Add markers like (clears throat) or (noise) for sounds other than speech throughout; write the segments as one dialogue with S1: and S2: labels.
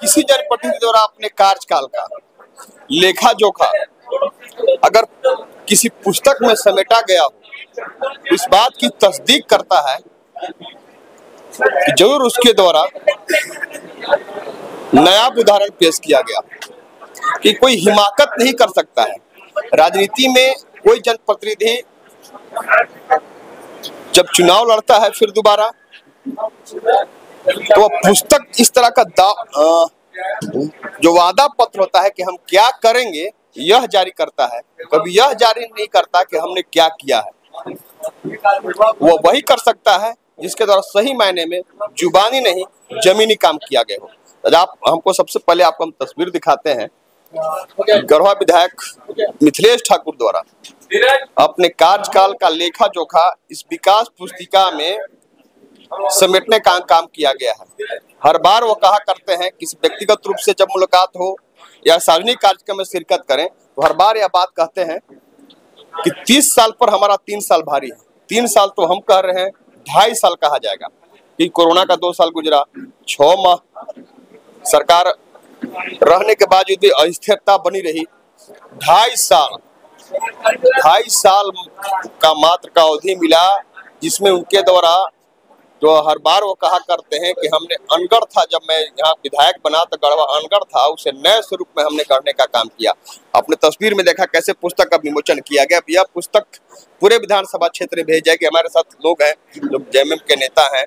S1: किसी जनप्रतिनिधि द्वारा अपने कार्यकाल का, लेखा जोखा, अगर किसी पुस्तक में समेटा गया हो, इस बात की तस्दीक करता है कि ज़रूर उसके द्वारा नया उदाहरण पेश किया गया कि कोई हिमाकत नहीं कर सकता है। राजनीति में कोई जनप्रतिनिधि जब चुनाव लड़ता है फिर दोबारा तो वह पुस्तक इस तरह का दा अ, जो वादा पत्र होता है कि हम क्या करेंगे यह जारी करता है। कभी यह जारी नहीं करता कि हमने क्या किया है। वो वही कर सकता है जिसके द्वारा सही मायने में जुबानी नहीं जमीनी काम किया गया हो। तो आप हमको सबसे पहले आपको हम तस्वीर दिखाते हैं। गढ़वा विधायक मिथिलेश ठाकुर द्वारा। अपने कार्यकाल का लेखा जोखा इस विकास पुस्तिका में समेटने का काम किया गया है। हर बार वो कहा करते हैं, किसी व्यक्तिगत रूप से जब मुलाकात हो या सार्वजनिक कार्यक्रम में शिरकत करें तो हर बार यह बात कहते हैं कि तीस साल पर हमारा तीन साल भारी है। तीन साल तो हम कह रहे हैं, ढाई साल कहा जाएगा। कि कोरोना का दो साल गुजरा छ माह सरकार रहने के बावजूद भी अस्थिरता बनी रही। ढाई साल ढाई साल का मात्र का अवधि मिला, जिसमें उनके द्वारा जो हर बार वो कहा करते हैं कि हमने अनगढ़ था जब मैं यहाँ विधायक बना तो गढ़वा अनगढ़ था, उसे नए स्वरूप में हमने करने का काम किया। अपने तस्वीर में देखा कैसे पुस्तक का विमोचन किया गया। यह पुस्तक पूरे विधानसभा क्षेत्र में भेज जाएगी हमारे साथ लोग हैं जो जेएमएम के नेता हैं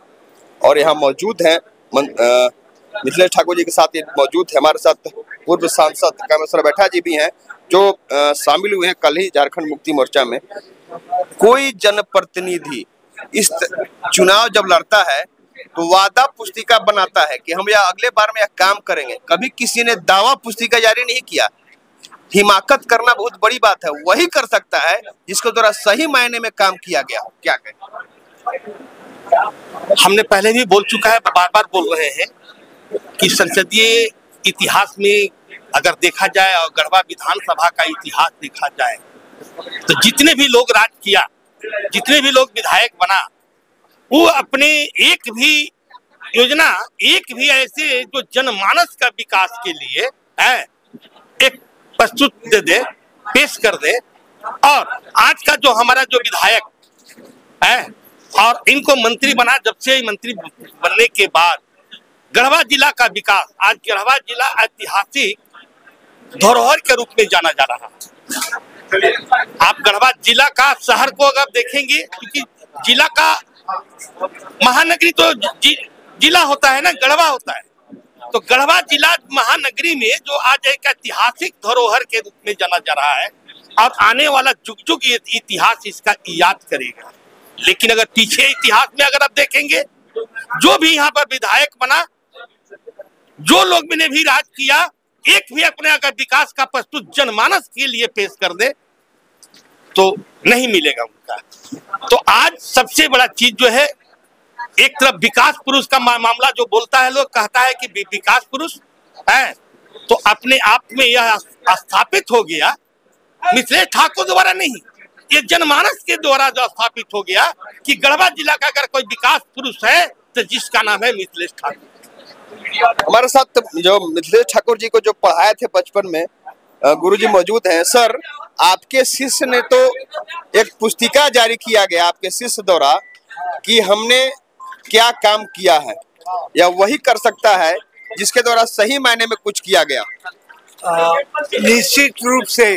S1: और यहाँ मौजूद हैं। मिथिलेश ठाकुर जी के साथ ये मौजूद है। हमारे साथ पूर्व सांसद कामेश्वर बैठा जी भी हैं, जो शामिल हुए हैं कल ही झारखंड मुक्ति मोर्चा में। कोई जनप्रतिनिधि इस चुनाव जब लड़ता है तो वादा पुस्तिका बनाता है कि हम यह अगले बार में यह काम करेंगे। कभी किसी ने दावा पुस्तिका जारी नहीं किया। हिमाकत करना बहुत बड़ी बात है। वही कर सकता है जिसके द्वारा सही मायने में काम किया गया हो। क्या कहें?
S2: हमने पहले भी बोल चुका है बार बार बोल रहे हैं कि संसदीय इतिहास में अगर देखा जाए और गढ़वा विधानसभा का इतिहास देखा जाए तो जितने भी लोग राज किया जितने भी लोग विधायक बना, वो अपने एक भी योजना, एक भी ऐसे जो जनमानस का विकास के लिए, है, एक प्रस्तुत दे दे, पेश कर दे। और आज का जो हमारा जो विधायक है, और इनको मंत्री बना, जब से मंत्री बनने के बाद, गढ़वा जिला का विकास, आज गढ़वा जिला ऐतिहासिक धरोहर के रूप में जाना जा रहा है। आप गढ़वा जिला का शहर को अगर देखेंगे क्योंकि जिला का महानगरी तो जि, जिला होता है ना गढ़वा होता है। तो गढ़वा जिला महानगरी में जो आज एक ऐतिहासिक धरोहर के रूप में जाना जा रहा है और आने वाला जुग जुग इतिहास इसका याद करेगा। लेकिन अगर पीछे इतिहास में अगर आप देखेंगे जो भी यहाँ पर विधायक बना जो लोग मैंने भी राज किया एक भी अपने अगर विकास का प्रस्तुत जनमानस के लिए पेश कर दे तो नहीं मिलेगा उनका। तो आज सबसे बड़ा चीज़ जो है, एक तरफ़ विकास पुरुष का मामला जो बोलता है, लोग कहता है कि विकास पुरुष है तो अपने आप में यह स्थापित हो गया। मिथिलेश ठाकुर द्वारा नहीं, ये जनमानस के द्वारा जो स्थापित हो गया कि गढ़वा जिला का अगर कोई विकास पुरुष है तो जिसका नाम है मिथिलेश ठाकुर।
S1: हमारे साथ जो मिथिलेश ठाकुर जी को जो पढ़ाए थे बचपन में गुरु जी मौजूद हैं। सर, आपके शिष्य ने तो एक पुस्तिका जारी किया गया आपके शिष्य द्वारा कि हमने क्या काम किया है, या वही कर सकता है जिसके द्वारा सही मायने में कुछ किया गया।
S3: निश्चित रूप से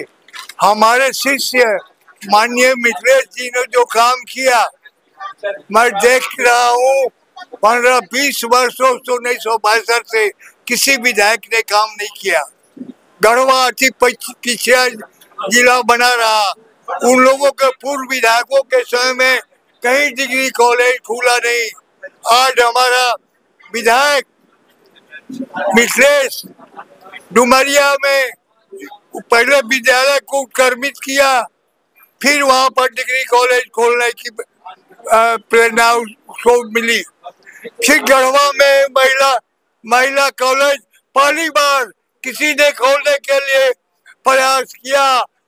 S3: हमारे शिष्य माननीय मिथिलेश जी ने जो काम किया, मैं देख रहा हूँ पंद्रह, बीस वर्षों से उन्नीस सौ बासठ से किसी विधायक ने काम नहीं किया। गढ़वा अति पिछड़ा जिला बना रहा। उन लोगों के पूर्व विधायकों के समय में कहीं डिग्री कॉलेज खुला नहीं। आज हमारा विधायक मिथिलेश डुमरिया में पहले विद्यालय को उत्क्रमित किया, फिर वहाँ पर डिग्री कॉलेज खोलने की प्रेरणा उसको मिली। फिर गढ़वा में महिला महिला कॉलेज पहली बार किसी ने खोलने के लिए प्रयास किया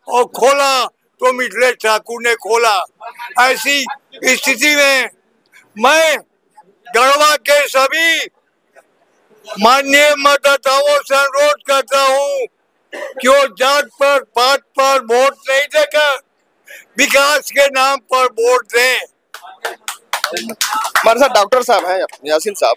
S3: और खोला तो मिथिलेश ठाकुर ने खोला। ऐसी स्थिति में मैं गढ़वा के सभी माननीय मतदाताओं से अनुरोध करता हूँ कि वो जात पर, पात पर वोट नहीं देकर विकास के नाम पर वोट दें।
S1: हमारे साथ डॉक्टर साहब हैं यासीन साहब।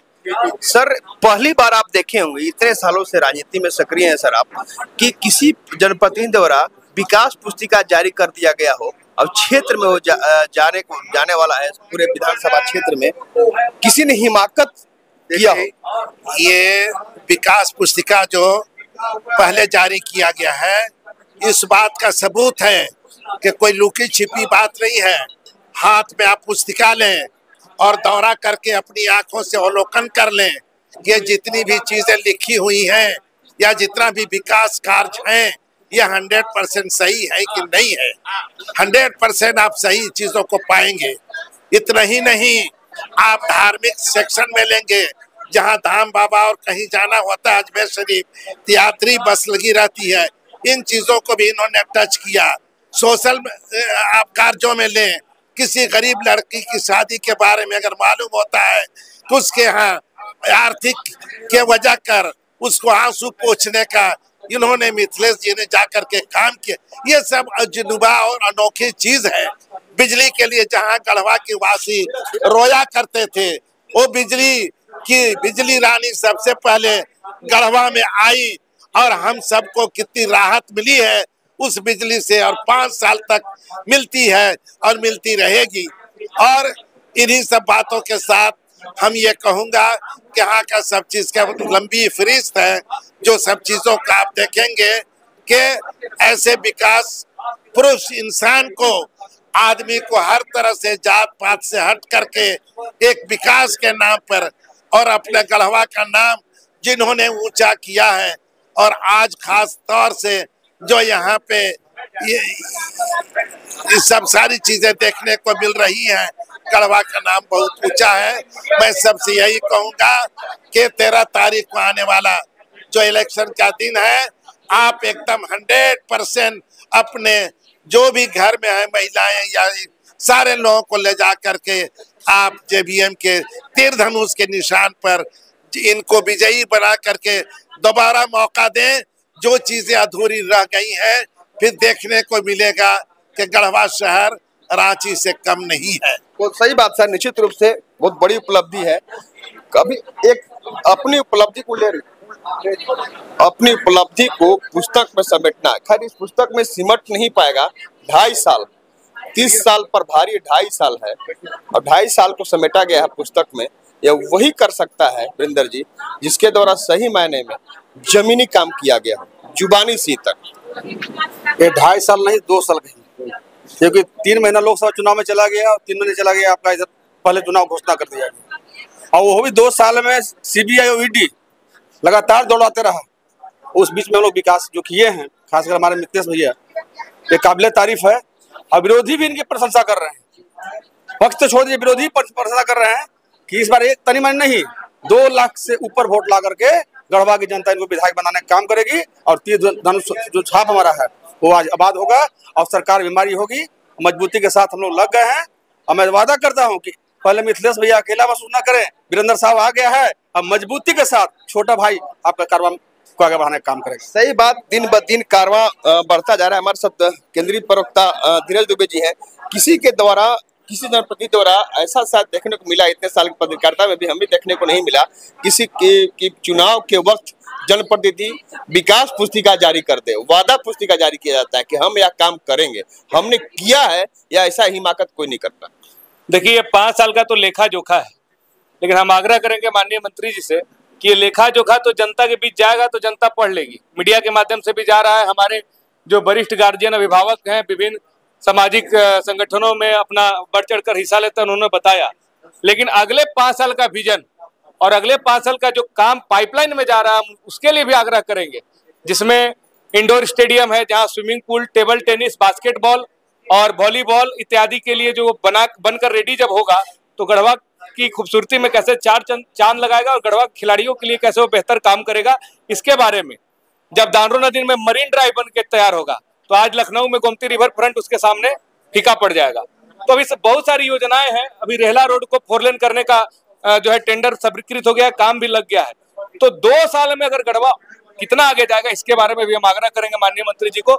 S1: सर पहली बार आप देखे होंगे इतने सालों से राजनीति में सक्रिय हैं सर आप कि किसी जनप्रतिनिधि द्वारा विकास पुस्तिका जारी कर दिया गया हो अब क्षेत्र में वो जा, जाने को जाने वाला है पूरे विधानसभा क्षेत्र में किसी ने हिमाकत किया हो?
S4: ये विकास पुस्तिका जो पहले जारी किया गया है इस बात का सबूत है कि कोई लुकी छिपी बात नहीं है। हाथ में आप पुस्तिका लें और दौरा करके अपनी आँखों से अवलोकन कर लें। ये जितनी भी चीज़ें लिखी हुई हैं या जितना भी विकास कार्य है, ये हंड्रेड परसेंट सही है कि नहीं है? हंड्रेड परसेंट आप सही चीज़ों को पाएँगे। इतना ही नहीं, आप धार्मिक सेक्शन में लेंगे, जहाँ धाम बाबा और कहीं जाना होता है अजमेर शरीफ, यात्री बस लगी रहती है। इन चीज़ों को भी इन्होंने टच किया। सोशल आप कार्यों में लें किसी गरीब लड़की की शादी के बारे में अगर मालूम होता है तो उसके यहाँ आर्थिक के वजह कर उसको आँसू पोछने का इन्होंने मिथिलेश जी ने जाकर के काम किया। ये सब अजनुबा और अनोखी चीज़ है। बिजली के लिए जहाँ गढ़वा के वासी रोया करते थे, वो बिजली की बिजली रानी सबसे पहले गढ़वा में आई और हम सबको कितनी राहत मिली है उस बिजली से और पाँच साल तक मिलती है और मिलती रहेगी। और इन्हीं सब बातों के साथ हम ये कहूँगा कि यहाँ का सब चीज़ का लंबी फरिश्त है, जो सब चीज़ों का आप देखेंगे कि ऐसे विकास पुरुष इंसान को, आदमी को हर तरह से जात पात से हट करके एक विकास के नाम पर और अपने गढ़वा का नाम जिन्होंने ऊँचा किया है और आज खास तौर से जो यहाँ पे ये, ये सब सारी चीज़ें देखने को मिल रही हैं। कड़वा का नाम बहुत ऊँचा है। मैं सबसे यही कहूँगा कि तेरह तारीख को आने वाला जो इलेक्शन का दिन है आप एकदम हंड्रेड परसेंट अपने जो भी घर में है महिलाएँ या सारे लोगों को ले जा करके आप जेबीएम के तीर धनुष के निशान पर इनको विजयी बना करके दोबारा मौका दें। जो चीज़ें अधूरी रह गई हैं, फिर देखने को मिलेगा कि गढ़वा शहर रांची से कम नहीं है।
S1: तो सही बात सर, निश्चित रूप से बहुत बड़ी उपलब्धि है। कभी एक अपनी उपलब्धि को ले अपनी उपलब्धि को पुस्तक में समेटना खैर, इस पुस्तक में सिमट नहीं पाएगा। ढाई साल, तीस साल पर भारी ढाई साल है। और ढाई साल को समेटा गया है पुस्तक में। यह वही कर सकता है वरिंदर जी, जिसके द्वारा सही मायने में जमीनी काम किया गया जुबानी सी तक।
S5: ये ढाई साल नहीं, दो साल कहीं क्योंकि तीन महीना लोकसभा चुनाव में चला गया और तीन महीने चला गया, आपका इधर पहले चुनाव घोषणा कर दिया और वो भी दो साल में सीबीआई और ईडी लगातार दौड़ाते रहा। उस बीच में हम लोग विकास जो किए हैं, खासकर हमारे मितेश भैया, ये काबिल तारीफ़ है। और विरोधी भी इनकी प्रशंसा कर रहे हैं। पक्ष तो छोड़ दिए विरोधी प्रशंसा कर रहे हैं। कि इस बार एक तनी नहीं, दो लाख से ऊपर वोट ला करके गढ़वा की जनता इनको विधायक बनाने का काम करेगी और तीर धनुष जो छाप हमारा है, वो आज आबाद होगा और सरकार बीमारी होगी, मजबूती के साथ हम लोग लग गए हैं। और मैं वादा करता हूँ कि पहले मिथिलेश भैया अकेला महसूस न करें, वीरेंद्र साहब आ गया है, अब मजबूती के साथ छोटा भाई आपका कारवा को आगे बढ़ाने का काम करेगा।
S1: सही बात, दिन ब दिन कारवा बढ़ता जा रहा है। हमारे साथ केंद्रीय प्रवक्ता धीरज दुबे जी है। किसी के द्वारा किसी जनप्रतिनिधि द्वारा ऐसा शायद देखने को मिला इतने साल की पत्रकारिता में भी हमें देखने को नहीं मिला। किसी के, के चुनाव के वक्त जनप्रतिनिधि विकास पुस्तिका जारी कर दे वादा पुस्तिका जारी किया जाता है कि हम यह काम करेंगे। हमने किया है या ऐसा हिमाकत कोई नहीं करता।
S6: देखिए ये पाँच साल का तो लेखा जोखा है। लेकिन हम आग्रह करेंगे माननीय मंत्री जी से कि ये लेखा जोखा तो जनता के बीच जाएगा तो जनता पढ़ लेगी। मीडिया के माध्यम से भी जा रहा है। हमारे जो वरिष्ठ गार्जियन अभिभावक हैं विभिन्न सामाजिक संगठनों में अपना बढ़ चढ़ हिस्सा लेते हैं, उन्होंने बताया। लेकिन अगले पाँच साल का विजन और अगले पाँच साल का जो काम पाइपलाइन में जा रहा है उसके लिए भी आग्रह करेंगे, जिसमें इंडोर स्टेडियम है, जहाँ swimming pool table tennis basketball और वॉलीबॉल इत्यादि के लिए जो बना, बनकर रेडी जब होगा तो गढ़वा की खूबसूरती में कैसे चार चंद, चाँद लगाएगा और गढ़वा खिलाड़ियों के लिए कैसे वो बेहतर काम करेगा, इसके बारे में, जब दानरो नदी में मरीन ड्राइव बन के तैयार होगा तो आज लखनऊ में गोमती रिवर फ्रंट उसके सामने फीका पड़ जाएगा। तो अभी बहुत सारी योजनाएँ हैं। अभी रेहला रोड को फोरलेन करने का जो है टेंडर स्वीकृत हो गया काम भी लग गया है। तो दो साल में अगर गढ़वा कितना आगे जाएगा, इसके बारे में भी हम आग्रह करेंगे माननीय मंत्री जी को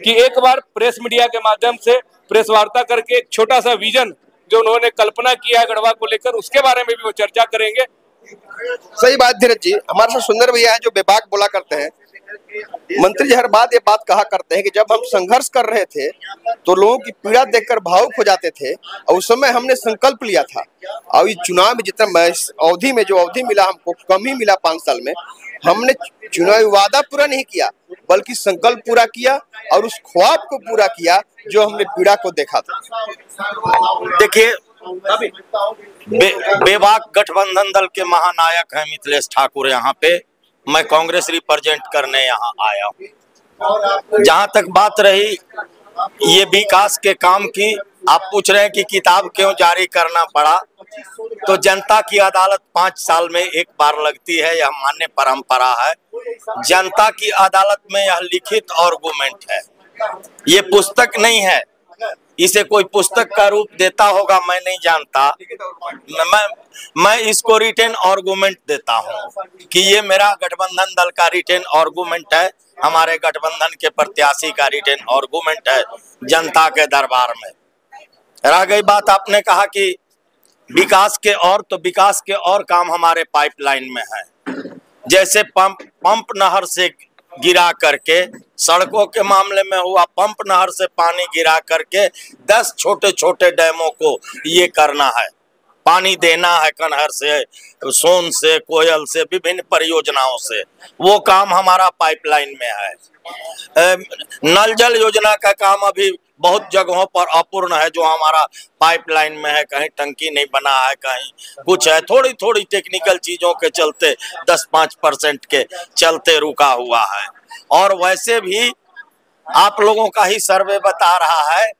S6: कि एक बार प्रेस मीडिया के माध्यम से प्रेस वार्ता करके एक छोटा सा विजन जो उन्होंने कल्पना किया है गढ़वा को लेकर, उसके बारे में भी वो चर्चा करेंगे।
S1: सही बात, धीरज जी। हमारे साथ सुंदर भैया है जो बेबाक बोला करते हैं। मंत्री जी, हर बात, ये बात कहा करते हैं कि जब हम संघर्ष कर रहे थे तो लोगों की पीड़ा देखकर भावुक हो जाते थे, और उस समय हमने संकल्प लिया था। और इस चुनाव में जितना अवधि में, जो अवधि मिला हमको, कम ही मिला पाँच साल में, हमने चुनावी वादा पूरा नहीं किया, बल्कि संकल्प पूरा किया, और उस ख्वाब को पूरा किया, जो हमने पीड़ा को देखा था।
S7: देखिए बेबाक गठबंधन दल के महानायक हैं मिथिलेश ठाकुर यहाँ पे। मैं कांग्रेस रिप्रेजेंट करने यहाँ आया हूँ। जहाँ तक बात रही ये विकास के काम की आप पूछ रहे हैं कि किताब क्यों जारी करना पड़ा? तो जनता की अदालत पाँच साल में एक बार लगती है यह मान्य परंपरा है। जनता की अदालत में यह लिखित आर्गूमेंट है। ये पुस्तक नहीं है इसे कोई पुस्तक का रूप देता होगा, मैं नहीं जानता। मैं मैं इसको रिटेन आर्गूमेंट देता हूँ कि ये मेरा गठबंधन दल का रिटेन आर्गूमेंट है, हमारे गठबंधन के प्रत्याशी का रिटेन आर्गूमेंट है, जनता के दरबार में। रह गई बात, आपने कहा कि विकास के और तो विकास के और काम हमारे पाइपलाइन में है। जैसे पंप पंप नहर से गिरा करके, सड़कों के मामले में हुआ पंप नहर से पानी गिरा करके, दस छोटे छोटे डैमों को ये करना है। पानी देना है कनहर से, सोन से, कोयल से, विभिन्न परियोजनाओं से। वो काम हमारा पाइपलाइन में है। नल जल योजना का काम अभी बहुत जगहों पर अपूर्ण है, जो हमारा पाइपलाइन में है, कहीं टंकी नहीं बना है, कहीं कुछ है। थोड़ी थोड़ी टेक्निकल चीज़ों के चलते 10 पाँच परसेंट के चलते रुका हुआ है। और वैसे भी आप लोगों का ही सर्वे बता रहा है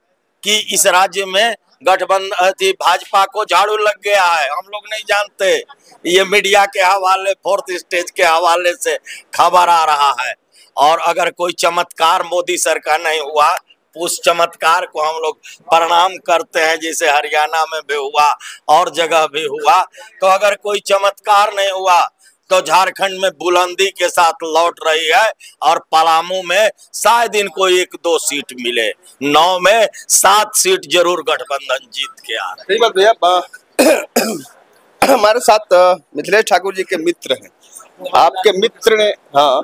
S7: कि इस राज्य में गठबंधन भाजपा को झाड़ू लग गया है। हम लोग नहीं जानते, ये मीडिया के हवाले, फोर्थ स्टेज के हवाले से खबर आ रहा है। और अगर कोई चमत्कार मोदी सरकार नहीं हुआ उस चमत्कार को हम लोग प्रणाम करते हैं, जैसे हरियाणा में भी हुआ और जगह भी हुआ। तो अगर कोई चमत्कार नहीं हुआ तो झारखंड में बुलंदी के साथ लौट रही है और पलामू में शायद इनको एक दो सीट मिले। नौ में सात सीट ज़रूर गठबंधन जीत के आ रहे
S1: बात भैया (clears throat) हमारे साथ मिथिलेश ठाकुर जी के मित्र हैं। आपके मित्र ने हाँ।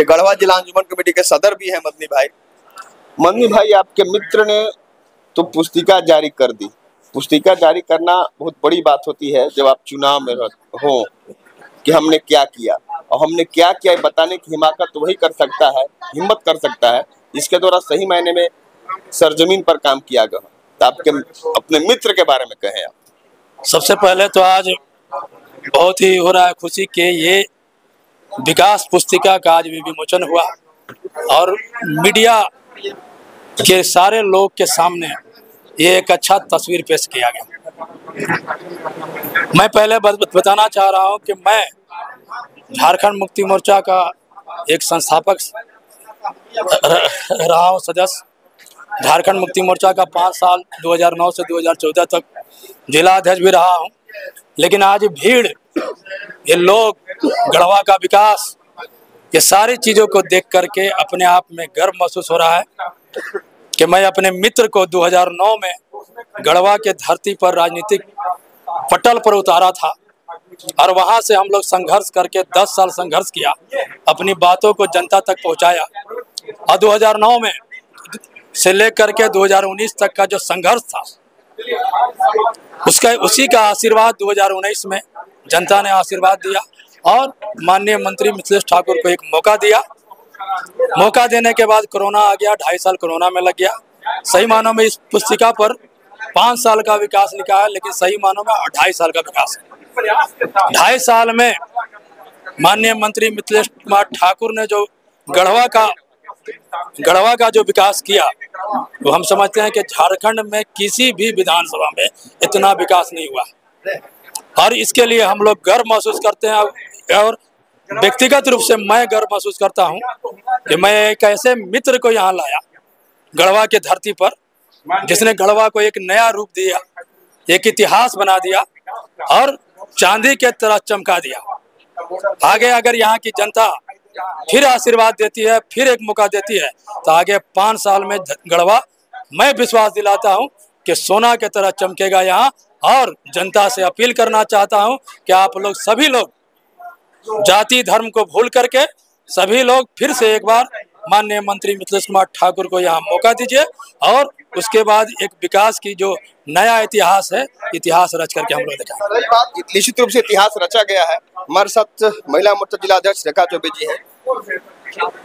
S1: गढ़वा जिला अंजुमन कमेटी के सदर भी हैं मदनी भाई। मदनी भाई, आपके मित्र ने तो पुस्तिका जारी कर दी। पुस्तिका जारी करना बहुत बड़ी बात होती है, जब आप चुनाव में हो कि हमने क्या किया। और हमने क्या किया बताने की हिमाकत तो वही कर सकता है, हिम्मत कर सकता है। इसके द्वारा सही मायने में सरजमीन पर काम किया गया। तो आपके अपने मित्र के बारे में कहें आप।
S8: सबसे पहले तो आज बहुत ही हो रहा है खुशी के ये विकास पुस्तिका का आज भी विमोचन हुआ। और मीडिया के सारे लोग के सामने ये एक अच्छा तस्वीर पेश किया गया। मैं पहले बताना चाह रहा हूँ कि मैं झारखंड मुक्ति मोर्चा का एक संस्थापक रहा हूँ, सदस्य। झारखंड मुक्ति मोर्चा का पाँच साल 2009 से 2014 तक जिला अध्यक्ष भी रहा हूँ। लेकिन आज भीड़, ये लोग गढ़वा का विकास ये सारी चीज़ों को देख करके अपने आप में गर्व महसूस हो रहा है कि मैं अपने मित्र को 2009 में गढ़वा के धरती पर राजनीतिक पटल पर उतारा था और वहाँ से हम लोग संघर्ष करके 10 साल संघर्ष किया, अपनी बातों को जनता तक पहुँचाया। और 2009 में से लेकर के 2019 तक का जो संघर्ष था, उसका, उसी का आशीर्वाद 2019 में जनता ने आशीर्वाद दिया। और माननीय मंत्री मिथिलेश ठाकुर को एक मौका दिया। मौका देने के बाद कोरोना आ गया, ढाई साल कोरोना में लग गया। सही मानों में इस पुस्तिका पर पाँच साल का विकास लिखा है, लेकिन सही मानों में ढाई साल का विकास ढाई साल में माननीय मंत्री मिथिलेश कुमार ठाकुर ने जो गढ़वा का गढ़वा का जो विकास किया, वो हम समझते हैं कि झारखंड में किसी भी विधानसभा में इतना विकास नहीं हुआ। और इसके लिए हम लोग गर्व महसूस करते हैं। और व्यक्तिगत रूप से मैं गर्व महसूस करता हूँ कि मैं एक ऐसे मित्र को यहाँ लाया, गढ़वा के धरती पर, जिसने गढ़वा को एक नया रूप दिया, एक इतिहास बना दिया और चांदी के तरह चमका दिया। आगे अगर यहाँ की जनता फिर आशीर्वाद देती है, फिर एक मौका देती है तो आगे पाँच साल में गढ़वा, मैं विश्वास दिलाता हूँ कि सोना के तरह चमकेगा यहाँ और जनता से अपील करना चाहता हूँ कि आप लोग सभी लोग जाति धर्म को भूल करके सभी लोग फिर से एक बार माननीय मंत्री मिथिलेश कुमार ठाकुर को यहाँ मौका दीजिए और उसके बाद एक विकास की जो नया इतिहास है, इतिहास रच करके हम लोग
S1: बात, निश्चित रूप से इतिहास रचा गया है। हमारे साथ महिला मोर्चा जिला अध्यक्ष रेखा चौबे जी है।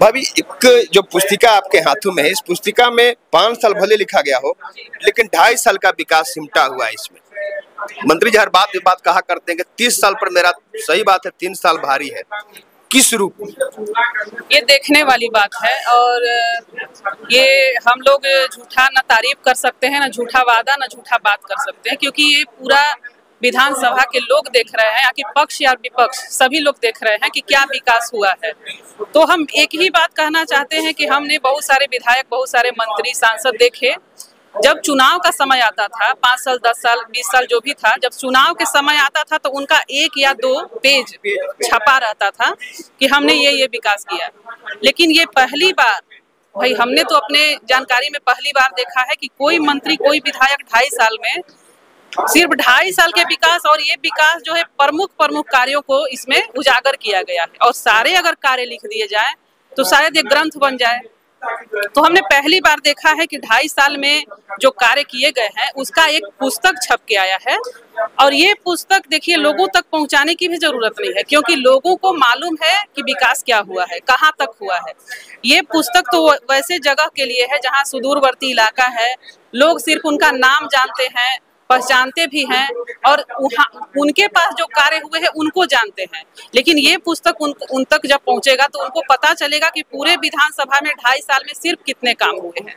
S1: भाभी, एक जो पुस्तिका आपके हाथों में है, इस पुस्तिका में पाँच साल भले लिखा गया हो, लेकिन ढाई साल का विकास सिमटा हुआ है इसमें। मंत्री जी, हर बात ये बात कहा करते हैं कि तीस साल पर मेरा सही बात है, तीन साल भारी है। किस रूप?
S9: ये देखने वाली बात है और ये हम लोग झूठा न तारीफ़ कर सकते हैं, न झूठा वादा, न झूठा बात कर सकते हैं, क्योंकि ये पूरा विधानसभा के लोग देख रहे हैं, या कि पक्ष या विपक्ष, सभी लोग देख रहे हैं कि क्या विकास हुआ है। तो हम एक ही बात कहना चाहते हैं कि हमने बहुत सारे विधायक, बहुत सारे मंत्री, सांसद देखे जब चुनाव का समय आता था, पाँच साल, दस साल, बीस साल जो भी था, जब चुनाव के समय आता था तो उनका एक या दो पेज छपा रहता था कि हमने ये ये विकास किया। लेकिन ये पहली बार, भाई, हमने तो अपने जानकारी में पहली बार देखा है कि कोई मंत्री, कोई विधायक ढाई साल में, सिर्फ़ ढाई साल के विकास और ये विकास जो है, प्रमुख प्रमुख कार्यों को इसमें उजागर किया गया है। और सारे अगर कार्य लिख दिए जाए तो शायद ये ग्रंथ बन जाए। तो हमने पहली बार देखा है कि ढाई साल में जो कार्य किए गए हैं, उसका एक पुस्तक छप के आया है। और ये पुस्तक देखिए, लोगों तक पहुँचाने की भी ज़रूरत नहीं है, क्योंकि लोगों को मालूम है कि विकास क्या हुआ है, कहाँ तक हुआ है। ये पुस्तक तो वैसे जगह के लिए है, जहाँ सुदूरवर्ती इलाका है, लोग सिर्फ़ उनका नाम जानते हैं पहचानते भी हैं और उनके पास जो कार्य हुए हैं उनको जानते हैं। लेकिन ये पुस्तक उन, उन तक जब पहुंचेगा तो उनको पता चलेगा कि पूरे विधानसभा में ढाई साल में सिर्फ़ कितने काम हुए हैं।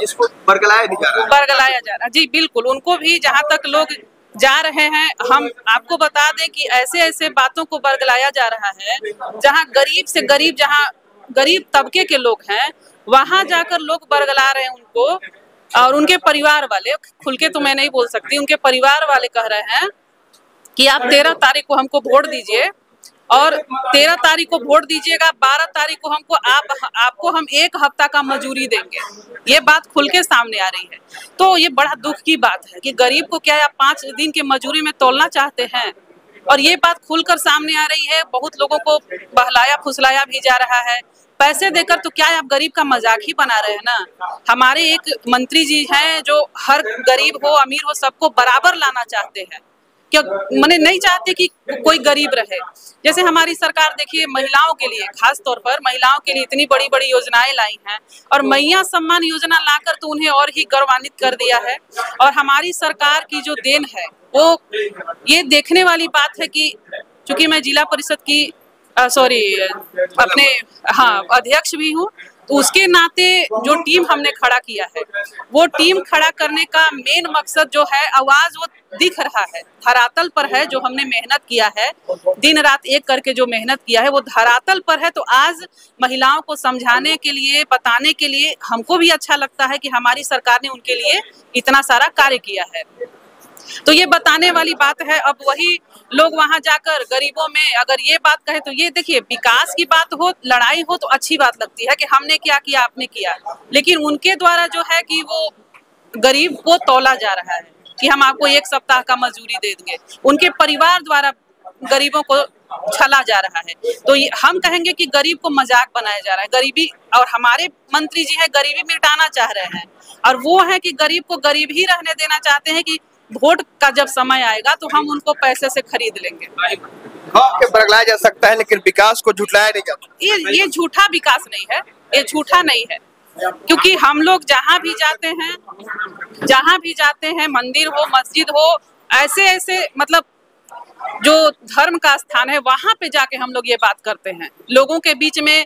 S1: जिसको बरगलाया जा रहा है।
S9: बरगलाया जा रहा है। जी बिल्कुल उनको भी जहाँ तक लोग जा रहे हैं हम आपको बता दें कि ऐसे ऐसे बातों को बरगलाया जा रहा है जहाँ गरीब से गरीब जहाँ गरीब तबके के लोग हैं वहाँ जाकर लोग बरगला रहे हैं उनको। और उनके परिवार वाले, खुल के तो मैं नहीं बोल सकती, उनके परिवार वाले कह रहे हैं कि आप तेरह तारीख को हमको वोट दीजिए और तेरह तारीख को वोट दीजिएगा, बारह तारीख को हमको आप, आपको हम एक हफ़्ता का मजूरी देंगे। ये बात खुल के सामने आ रही है। तो ये बड़ा दुख की बात है कि गरीब को क्या आप पाँच दिन की मजूरी में तोलना चाहते हैं? और ये बात खुलकर सामने आ रही है। बहुत लोगों को बहलाया, फुसलाया भी जा रहा है। पैसे देकर तो क्या आप गरीब का मज़ाक ही बना रहे हैं ना? हमारे एक मंत्री जी हैं जो हर गरीब हो, अमीर हो, सबको बराबर लाना चाहते हैं। क्या? मैंने नहीं चाहते कि कोई गरीब रहे। जैसे हमारी सरकार देखिए, महिलाओं के लिए, खास तौर पर महिलाओं के लिए इतनी बड़ी बड़ी योजनाएँ लाई हैं और मैया सम्मान योजना लाकर तो उन्हें और ही गौरवान्वित कर दिया है। और हमारी सरकार की जो देन है वो ये देखने वाली बात है कि चूँकि मैं जिला परिषद की सॉरी अपने हाँ अध्यक्ष भी हूँ तो उसके नाते जो टीम हमने खड़ा किया है, वो टीम खड़ा करने का मेन मकसद जो है, आवाज़ वो दिख रहा है, धरातल पर है जो हमने मेहनत किया है दिन रात एक करके जो मेहनत किया है, वो धरातल पर है तो आज महिलाओं को समझाने के लिए, बताने के लिए हमको भी अच्छा लगता है कि हमारी सरकार ने उनके लिए इतना सारा कार्य किया है। तो ये बताने वाली बात है। अब वही लोग वहाँ जाकर गरीबों में अगर ये बात कहे तो ये देखिए, विकास की बात हो, लड़ाई हो तो अच्छी बात लगती है कि हमने क्या किया, आपने किया। लेकिन उनके द्वारा जो है कि वो गरीब को तोला जा रहा है कि हम आपको एक सप्ताह का मजूरी दे देंगे। उनके परिवार द्वारा गरीबों को छला जा रहा है। तो हम कहेंगे कि गरीब को मज़ाक बनाया जा रहा है। गरीबी और हमारे मंत्री जी है, गरीबी मिटाना चाह रहे हैं। और वो है कि गरीब को गरीब ही रहने देना चाहते हैं कि वोट का जब समय आएगा तो हम उनको पैसे से खरीद लेंगे।
S1: बरगलाया जा सकता है लेकिन विकास को झुटलाया नहीं जाता
S9: ये ये झूठा विकास नहीं है ये झूठा नहीं है। क्योंकि हम लोग जहाँ भी जाते हैं जहाँ भी जाते हैं मंदिर हो मस्जिद हो ऐसे ऐसे मतलब जो धर्म का स्थान है वहाँ पे जाके हम लोग ये बात करते हैं। लोगों के बीच में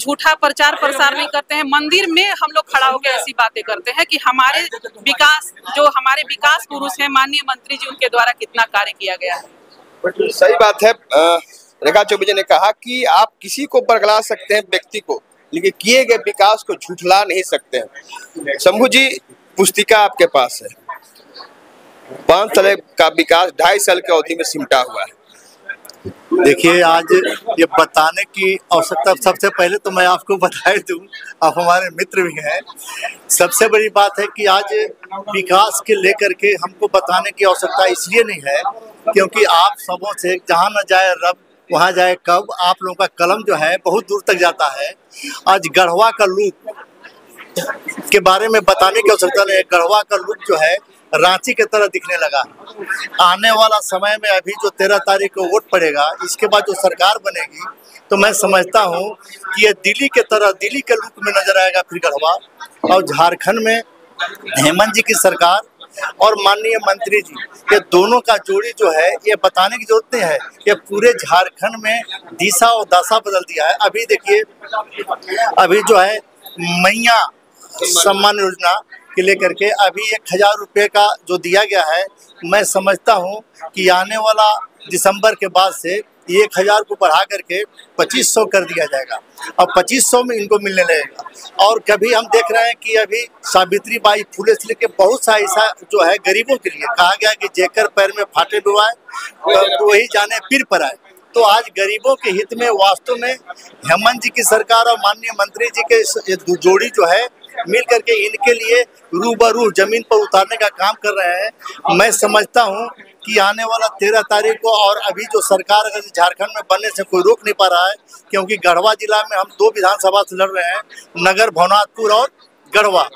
S9: झूठा प्रचार प्रसार नहीं करते हैं। मंदिर में हम लोग खड़ा होकर ऐसी बातें करते हैं कि हमारे विकास जो हमारे विकास पुरुष है माननीय मंत्री जी उनके द्वारा कितना कार्य किया गया है।
S1: सही बात है। रेखा चौबे ने कहा कि आप किसी को बरगला सकते हैं व्यक्ति को लेकिन किए गए विकास को झूठला नहीं सकते हैं। शंभू जी पुस्तिका आपके पास है। पाँच साल का विकास ढाई साल की अवधि में सिमटा हुआ है।
S10: देखिए, आज ये बताने की आवश्यकता सबसे पहले तो मैं आपको (laughs) बताए दूँ। आप हमारे मित्र भी हैं। सबसे बड़ी बात है कि आज विकास के लेकर के हमको बताने की आवश्यकता इसलिए नहीं है क्योंकि आप सबों से जहाँ न जाए रब, वहाँ जाए कब, आप लोगों का कलम जो है बहुत दूर तक जाता है। आज गढ़वा का लुक के बारे में बताने की आवश्यकता नहीं है। गढ़वा का लुक जो है रांची की तरह दिखने लगा। आने वाला समय में अभी जो तेरह तारीख को वोट पड़ेगा, इसके बाद जो सरकार बनेगी तो मैं समझता हूँ कि ये दिल्ली के तरह, दिल्ली के लुक में नज़र आएगा फिर गढ़वा और झारखंड में हेमंत जी की सरकार और माननीय मंत्री जी, ये दोनों का जोड़ी जो है, ये बताने की ज़रूरत नहीं है ये पूरे झारखंड में दिशा और दशा बदल दिया है। अभी देखिए, अभी जो है, मैया सम्मान योजना के लेकर के अभी एक हज़ार रुपये का जो दिया गया है, मैं समझता हूँ कि आने वाला दिसंबर के बाद से एक हज़ार को बढ़ा करके पच्चीस सौ कर दिया जाएगा। और पच्चीस सौ में इनको मिलने लगेगा। और कभी हम देख रहे हैं कि अभी सावित्री बाई फूले से लेकर बहुत सा ऐसा जो है गरीबों के लिए कहा गया कि जेकर पैर में फाटे डुबाए तो वही जाने पीर पर आए। तो आज गरीबों के हित में, वास्तव में हेमंत जी की सरकार और माननीय मंत्री जी के जोड़ी जो है मिल करके इनके लिए रूबरू ज़मीन पर उतारने का काम कर रहे हैं। मैं समझता हूँ कि आने वाला तेरह तारीख को और अभी जो सरकार अगर झारखंड में बनने से कोई रोक नहीं पा रहा है, क्योंकि गढ़वा जिला में हम दो विधानसभा से लड़ रहे हैं, नगर भवनाथपुर और गढ़वा।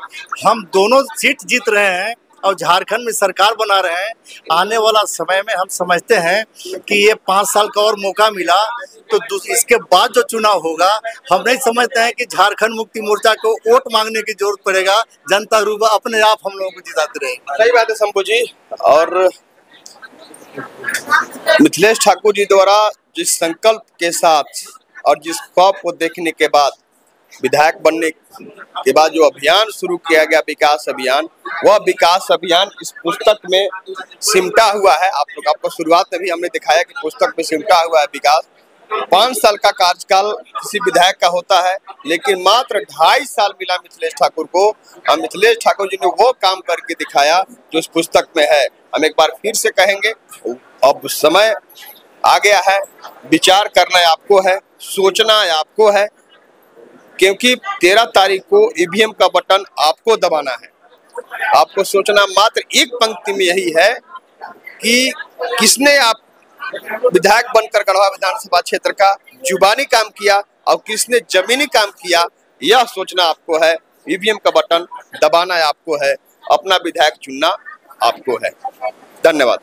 S10: हम दोनों सीट जीत रहे हैं। और झारखंड में सरकार बना रहे हैं, आने वाला समय में हम समझते हैं कि ये पाँच साल का और मौका मिला तो इसके बाद जो चुनाव होगा, हम नहीं समझते हैं कि झारखंड मुक्ति मोर्चा को वोट मांगने की ज़रूरत पड़ेगा, जनता रूबा अपने आप हम लोगों को जिताते रहेगी।
S1: सही बात है शंभू जी, और मिथिलेश ठाकुर जी द्वारा जिस संकल्प के साथ और जिस ख्वाब को देखने के बाद विधायक बनने के बाद जो अभियान शुरू किया गया विकास अभियान, वह विकास अभियान इस पुस्तक में सिमटा हुआ है। आप लोग, आपको शुरुआत में भी हमने दिखाया कि पुस्तक में सिमटा हुआ है विकास। पाँच साल का कार्यकाल किसी विधायक का होता है, लेकिन मात्र ढाई साल मिला मिथिलेश ठाकुर को। और मिथिलेश ठाकुर जी ने वो काम करके दिखाया जो इस पुस्तक में है। हम एक बार फिर से कहेंगे, अब समय आ गया है। विचार करना आपको है, सोचना आपको है। क्योंकि तेरह तारीख को ईवीएम का बटन आपको दबाना है। आपको सोचना मात्र एक पंक्ति में यही है कि किसने आप विधायक बनकर गढ़वा विधानसभा क्षेत्र का जुबानी काम किया और किसने जमीनी काम किया, यह सोचना आपको है। ईवीएम का बटन दबाना आपको है। अपना विधायक चुनना आपको है। धन्यवाद।